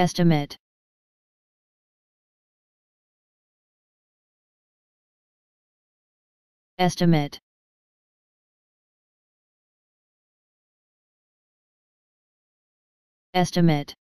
estimate. Estimate. Estimate.